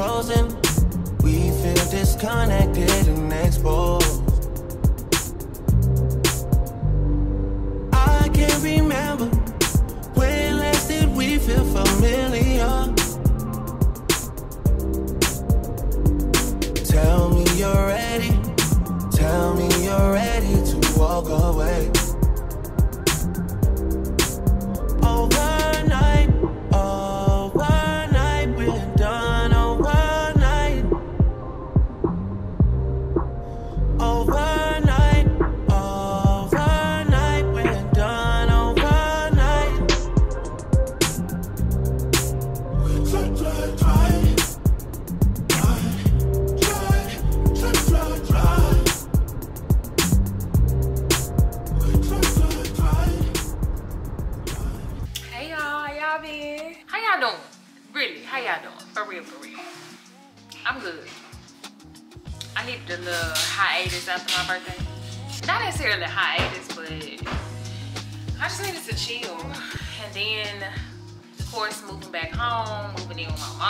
frozen. We feel disconnected and exposed.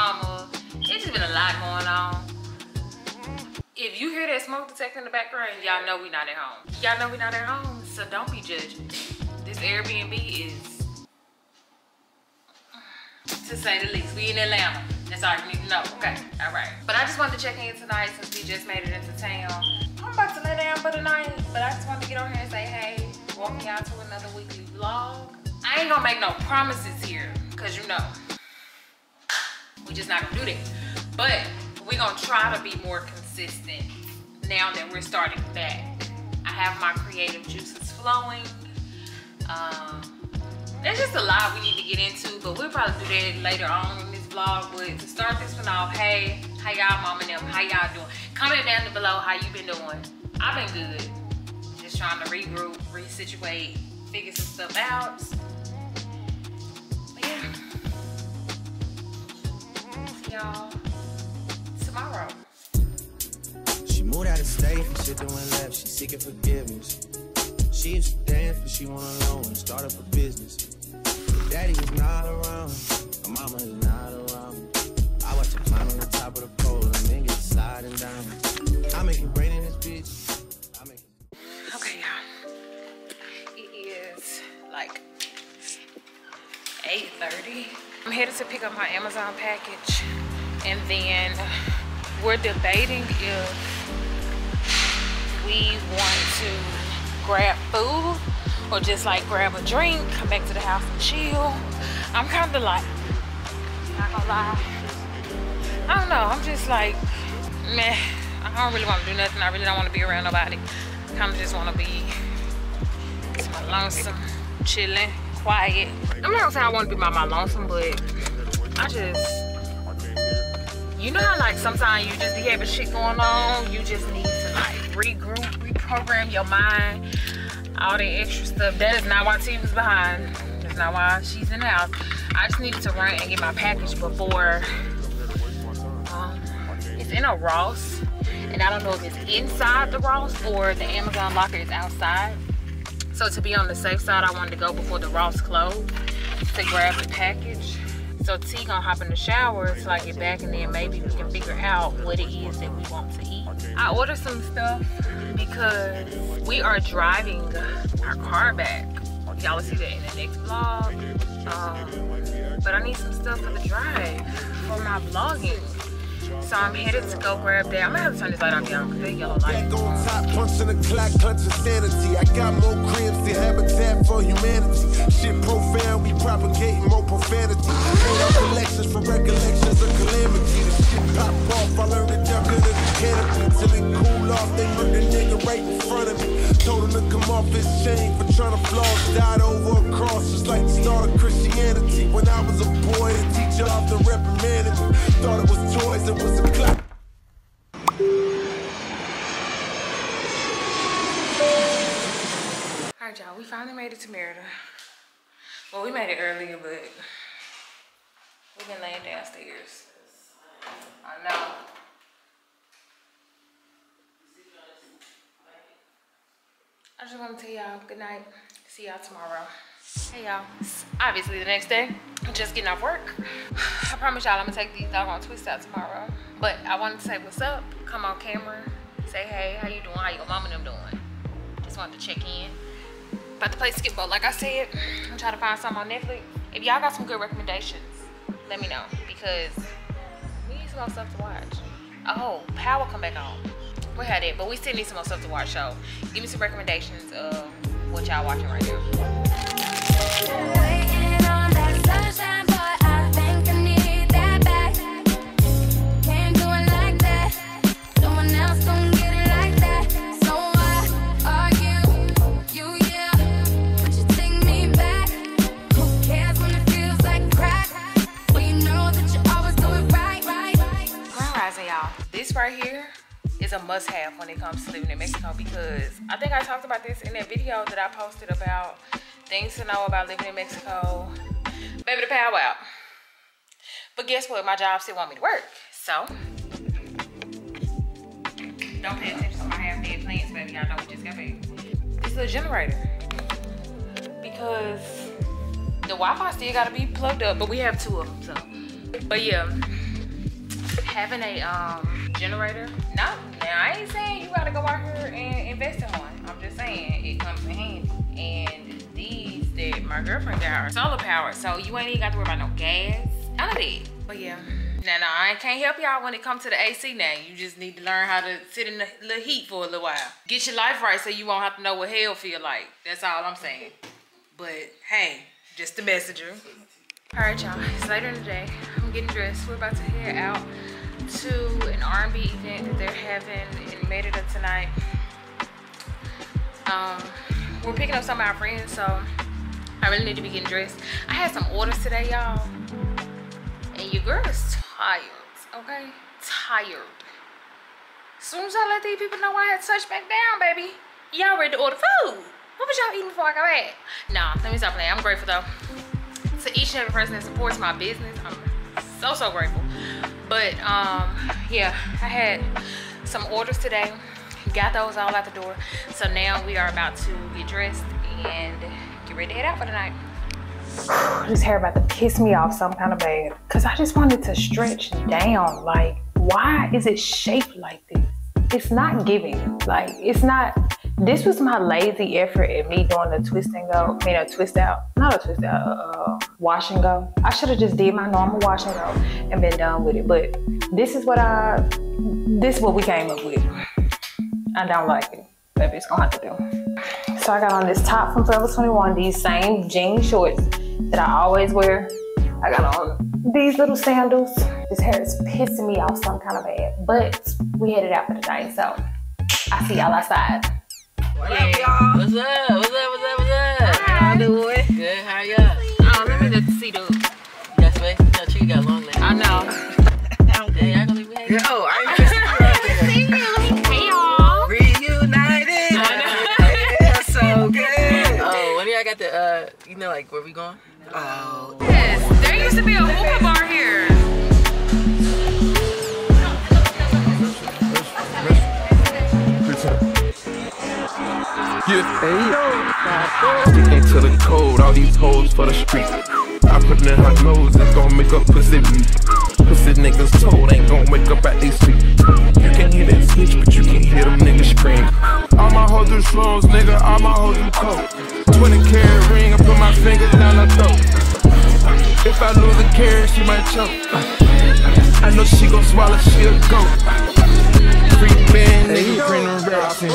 Mama. It's just been a lot going on. If you hear that smoke detector in the background, y'all know we not at home. Y'all know we not at home, so don't be judging. This Airbnb is to say the least. We in Atlanta. That's all you need to know. Okay, all right. But I just wanted to check in tonight since we just made it into town. I'm about to lay down for the night, but I just wanted to get on here and say, hey, welcome y'all to another weekly vlog. I ain't gonna make no promises here, cause you know, we just not gonna do that. But we're gonna try to be more consistent now that we're starting back. I have my creative juices flowing. Um, there's just a lot we need to get into, but we'll probably do that later on in this vlog. But to start this one off, hey, how y'all mom and them, how y'all doing? Comment down below how you been doing. I've been good. Just trying to regroup, resituate, figure some stuff out. Y'all tomorrow. She moved out of state and shit doing left. She seeking forgiveness. She used to dance, but she went alone and start up a business. Her daddy is not around. Her mama is not around. I watch her climb on the top of the pole and then get sliding down. I make it rain in this bitch. I make it. Okay, y'all. It is like 8.30. I'm headed to pick up my Amazon package. And then we're debating if we want to grab food or just like grab a drink, come back to the house and chill. I'm kind of like, not gonna lie. I don't know, I'm just like, meh. I don't really want to do nothing. I really don't want to be around nobody. I Kind of just want to be lonesome, chilling, quiet. I'm not gonna say I want to be by my lonesome, but I just, you know how like sometimes you just be having shit going on. You just need to like regroup, reprogram your mind, all that extra stuff. That is not why T was behind. That's not why she's in the house. I just needed to run and get my package before um, it's in a Ross. And I don't know if it's inside the Ross or the Amazon locker is outside. So to be on the safe side, I wanted to go before the Ross closed to grab the package. So T gonna hop in the shower till I get back and then maybe we can figure out what it is that we want to eat. I ordered some stuff because we are driving our car back. Y'all will see that in the next vlog. Um, but I need some stuff for the drive for my vlogging. So I'm headed to go grab that. I'm gonna have to turn this light off, y'all, because that yellow light. On top, punching the clock, punching sanity. I got more cribs than habitat for humanity. Shit profound, we propagating more profanity. Collections for recollections of calamity. The shit pop off, I learned to jump into the canopy. Till it cool off, they murder nigga right in front of me. Told him to come off his chain for trying to floss. Died over a cross, just like the start of Christianity. When I was a boy, the teacher reprimanded me. Thought it was toys, it was a clock. All right, y'all, we finally made it to Merida. Well, we made it earlier, but we've been laying downstairs. I know. I just want to tell y'all good night. See y'all tomorrow. Hey y'all, obviously the next day, I'm just getting off work. I promise y'all I'm gonna take these doggone twists out tomorrow. But I wanted to say what's up, come on camera, say hey, how you doing, how your mom and them doing. Just wanted to check in. About to play Skip-Bo, like I said, I'm trying to find something on Netflix. If y'all got some good recommendations, let me know because we need some more stuff to watch. Oh, Power come back on. We had it, but we still need some more stuff to watch. So give me some recommendations of what y'all watching right now. This right here is a must-have when it comes to living in Mexico because I think I talked about this in that video that I posted about things to know about living in Mexico. Baby, the power out. But guess what? My job still want me to work. So, don't pay attention to my half-dead plans, baby. Y'all know we just got paid. This is a generator. Because the Wi-Fi still gotta be plugged up, but we have two of them, so. But yeah, having a um generator no now i ain't saying you gotta go out here and invest in one i'm just saying it comes in handy and these that my girlfriend got are solar powered so you ain't even got to worry about no gas none of that but yeah now, now i can't help y'all when it comes to the ac now you just need to learn how to sit in the, the heat for a little while get your life right so you won't have to know what hell feel like that's all i'm saying but hey just a messenger all right, y'all. It's later in the day. I'm getting dressed. We're about to head out to an R&B event that they're having in Merida tonight. Um, we're picking up some of our friends, so I really need to be getting dressed. I had some orders today, y'all, and your girl is tired. Okay, tired. Soon as I let these people know I had to touch back down, baby, y'all ready to order food. What was y'all eating before I got back? Nah, let me stop playing. I'm grateful though to each and every person that supports my business. I'm so, so grateful. But um, yeah, I had some orders today. Got those all out the door. So now we are about to get dressed and get ready to head out for the night. This hair about to piss me off some kind of bad. Cause I just wanted to stretch down. Like, why is it shaped like this? It's not giving. Like, it's not this was my lazy effort at me doing the twist and go, I mean a twist out, not a twist out, uh, wash and go. I should have just did my normal wash and go and been done with it. But this is what I, this is what we came up with. I don't like it, baby, it's gonna have to do. So I got on this top from Forever 21, these same jean shorts that I always wear. I got on these little sandals. This hair is pissing me off some kind of bad, but we headed out for the night, so I see y'all outside. What up, y'all? What's up? What's up? What's up? What's up? Hi. How y'all doing? Good. How y'all? Oh, let me just see those. Yes, man. You know, Tree got long legs. I know. You know, like, where we going? Oh, Yes, there used to be a hookah bar here. Yeah. Sticking to the code, all these hoes for the street. I put in her nose, it's gon' make up pussy weak. Pussy niggas told ain't gon' wake up at these feet. You can hear that switch, but you can't hear them niggas scream. All my hoes do shrooms, nigga, all my hoes do coke. 20 carat ring, I put my fingers down her throat. If I lose a carrot, she might choke. I know she gon' swallow, she a goat. Free band, nigga, bring them racks in.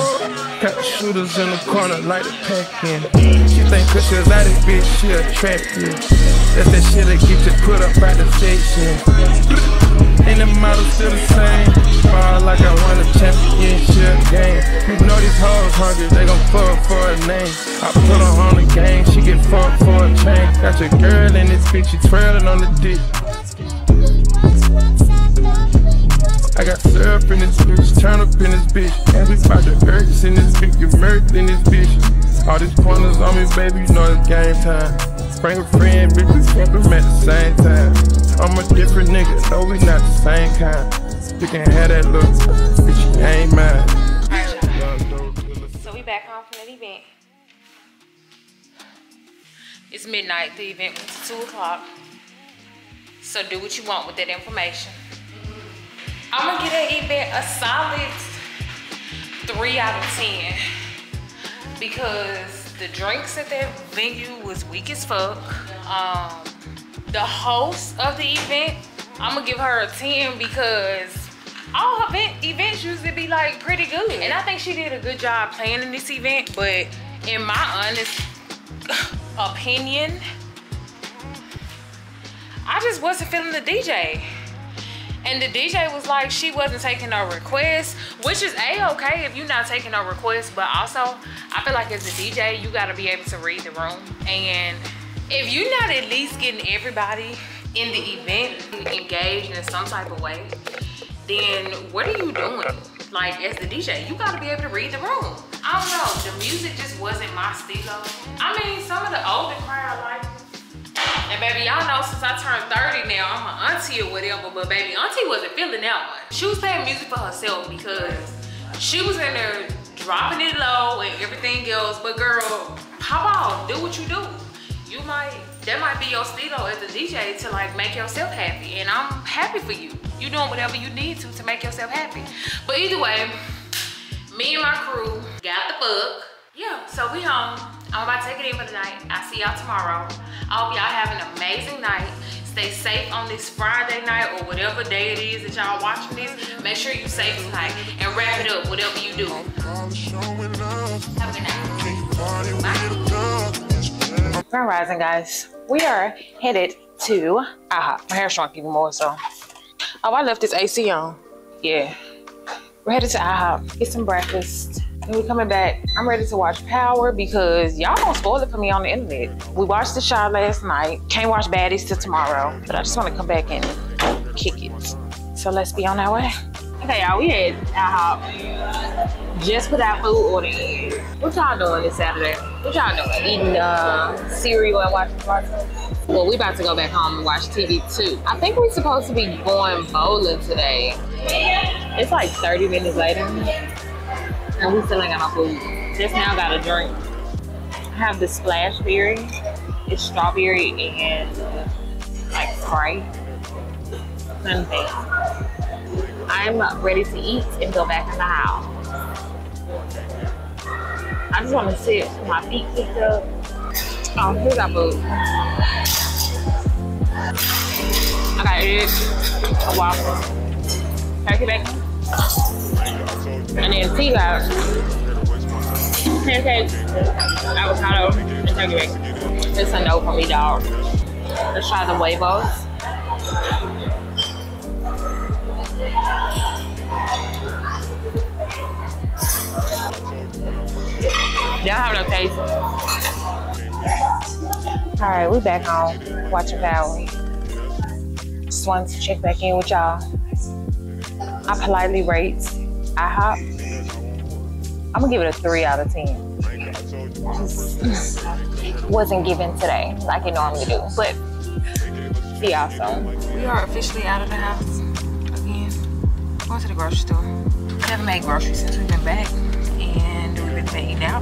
Got the shooters in the corner, like the pack in. She think cause she's out this bitch, she attractive. That's that shit that get you put up by the station. And the model still the same. Ball like I won a championship game. You know these hoes hungry, they gon' fuck for a name. I put her on the game, she get fucked for a chain. Got your girl in this bitch, she twirling on the dick. I got syrup in this bitch, turn up in this bitch. And we bout the urges in this bitch, get murked in this bitch. All these pointers on me, baby, you know it's game time. Bring a friend, bitch, we them at the same time. I'm a different nigga, no, we not the same kind. You can have that look, bitch, you ain't mine. So we back home from that event. It's midnight. The event to 2 o'clock. So do what you want with that information. I'm gonna give that event a solid 3 out of 10. Because the drinks at that venue was weak as fuck. Um, the host of the event, I'm gonna give her a 10 because all her event, events usually be like pretty good. And I think she did a good job planning this event, but in my honest opinion, I just wasn't feeling the DJ. And the DJ was like, she wasn't taking no requests, which is a-okay if you're not taking no requests, but also I feel like as a DJ, you gotta be able to read the room. And if you're not at least getting everybody in the event engaged in some type of way, then what are you doing? Like as the DJ, you gotta be able to read the room. I don't know, the music just wasn't my stilo. I mean, some of the older crowd like. And baby, y'all know since I turned 30 now, I'm an auntie or whatever, but baby, auntie wasn't feeling that one. She was playing music for herself because she was in there dropping it low and everything else. But girl, pop off, do what you do. You might, that might be your stilo as a DJ to like make yourself happy. And I'm happy for you. You doing whatever you need to to make yourself happy. But either way, me and my crew got the book. Yeah, so we home. I'm about to take it in for the night. I'll see y'all tomorrow. I hope y'all have an amazing night. Stay safe on this Friday night or whatever day it is that y'all watching this. Make sure you safe tonight and wrap it up, whatever you do. Have a good night. Bye. Grand Rising, guys. We are headed to IHOP. My hair shrunk even more, so. Oh, I left this AC on. Yeah. We're headed to IHOP, get some breakfast. And we're coming back. I'm ready to watch Power because y'all don't spoil it for me on the internet. We watched the shot last night. Can't watch Baddies till tomorrow. But I just want to come back and kick it. So let's be on our way. Okay, y'all, we had IHOP. Just put our food order in. What y'all doing this Saturday? What y'all doing? Eating uh, cereal and watching cartoons? Well, we about to go back home and watch TV too. I think we're supposed to be going bowling today. It's like 30 minutes later. And we still ain't got no food. Just now got a drink. I have the splash berry. It's strawberry and like Sprite. Nothing. I'm ready to eat and go back in the house. I just want to sit with my feet kicked up. Oh, here's our food. I got eggs, a waffle, turkey bacon, and then T got pancakes, avocado, and turkey bacon. It's a no for me, dog. Let's try the huevos. Y'all have no taste. All right, we back home watching Power. Just wanted to check back in with y'all. I politely rate IHOP. I'm gonna give it a three out of ten. Wasn't given today like it normally do, but see y'all soon. We are officially out of the house again. Going to the grocery store. We haven't made groceries since we've been back, and we've been eating out.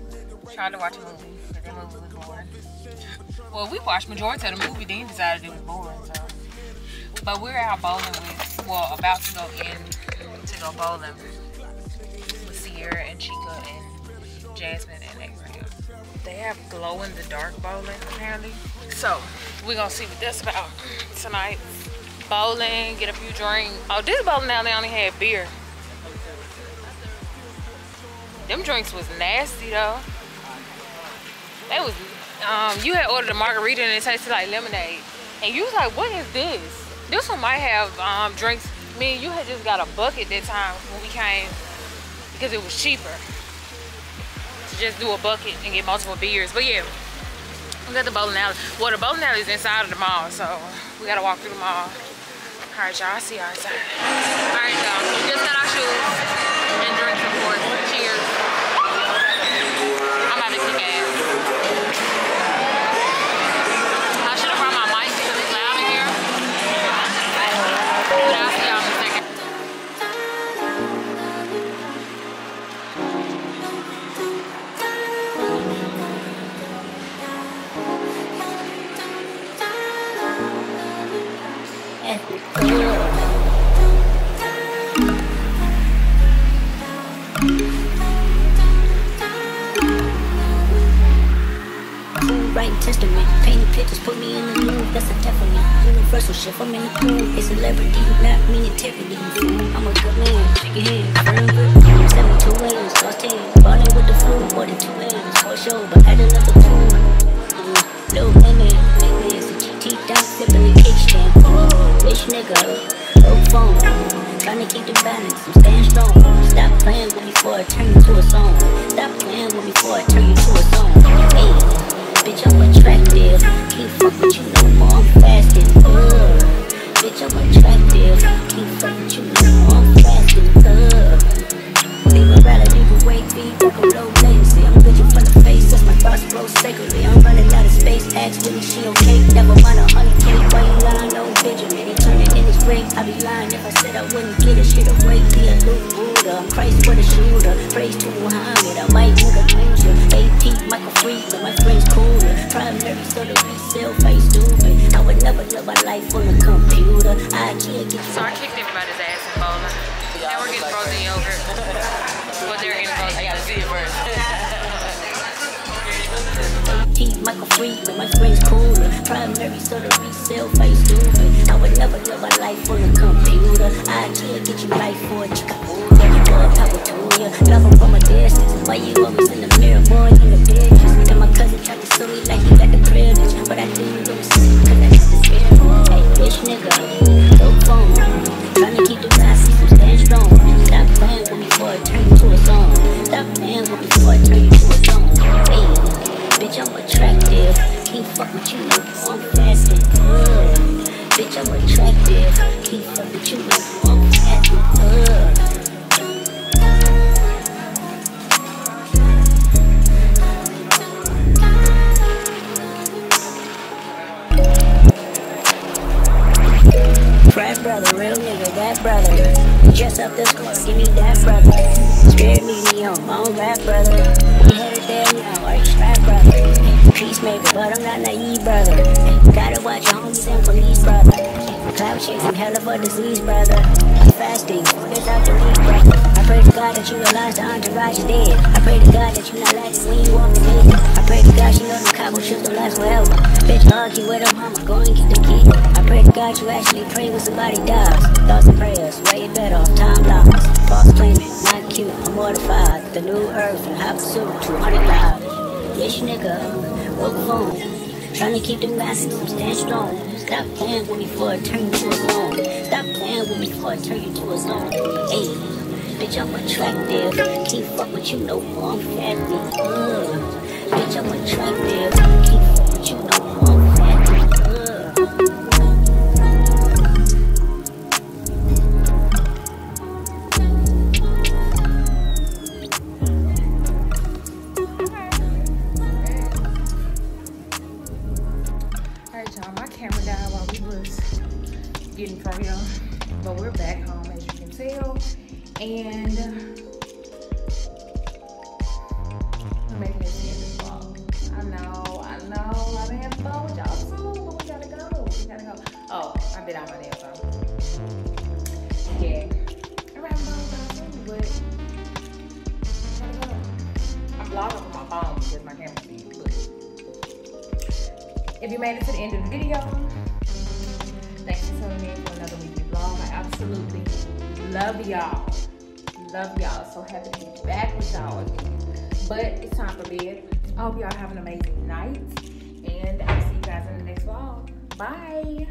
tried to watch a movie, but that movie was boring. Well, we watched majority of the movie, then decided it was boring. So, but we're out bowling with, well, about to go in to go bowling with Sierra and Chica and Jasmine and Abraham. They have glow in the dark bowling apparently. So we're gonna see what that's about tonight. Bowling, get a few drinks. Oh, this bowling alley only had beer. Them drinks was nasty though. They was um you had ordered a margarita and it tasted like lemonade. And you was like, what is this? This one might have um drinks. Me and you had just got a bucket that time when we came because it was cheaper to just do a bucket and get multiple beers. But yeah, we got the bowling alley. Well, the bowling alley is inside of the mall, so we gotta walk through the mall. All right, y'all, see y'all outside. All right, y'all, just got our shoes and drinks, of course. Cheers. Two lost. Ballin' with the more than two. For sure, but add another GT down, the kickstand. Rich nigga, phone. Keep the balance, I'm staying strong. Stop playing with me before turn you to a song. Stop playing with me turn you to a song. Bitch, I'm attractive. With you no more, I'm fasting. Bitch, I'm attractive. Can't fuck with you I'm fasting. Ugh. Leave a rally, leave a weight, beat, walk a low latency. I'm bitching from the face, that's my thoughts flow sacredly. I'm running out of space, ask Willie, she okay? Never mind a hundred K, why you resale face stupid. I would never live my life on a computer. I can't get you life for a chicken More power to you. Love from a distance. Why you always in the mirror, boy, in the The score, give me that brother. Spirit me on my own rap brother. Brother. Peacemaker, but I'm not naive brother. Gotta watch your homies and police brother. Cloud chasing, hell of a disease brother. Fasting, it's out the brother. I pray to God that you realize the entourage is dead. I pray to God that you not laughing when you walk the bed. I pray to God you know the cowboy shoes don't last forever. Bitch, argue with her mama, go and get the kid. I pray to God you actually pray when somebody dies. Thoughts and prayers, way better off time lost. False claiming, not cute, I'm mortified. The new earth and hot pursuit, 200 lives. Yes, nigga, phone. Trying to keep the masses, I'm staying strong. Stop playing with me before I turn you to a song. Stop playing with me before I turn you to a song. Hey, bitch, I'm attractive. Can't fuck with you no more, I'm fatty. Ugh. Mm. Bitch, I'm attractive. Made it to the end of the video, thanks for tuning in for another weekly vlog. I absolutely love y'all. Love y'all. So happy to be back with y'all again. But it's time for bed. I hope y'all have an amazing night. And I'll see you guys in the next vlog. Bye.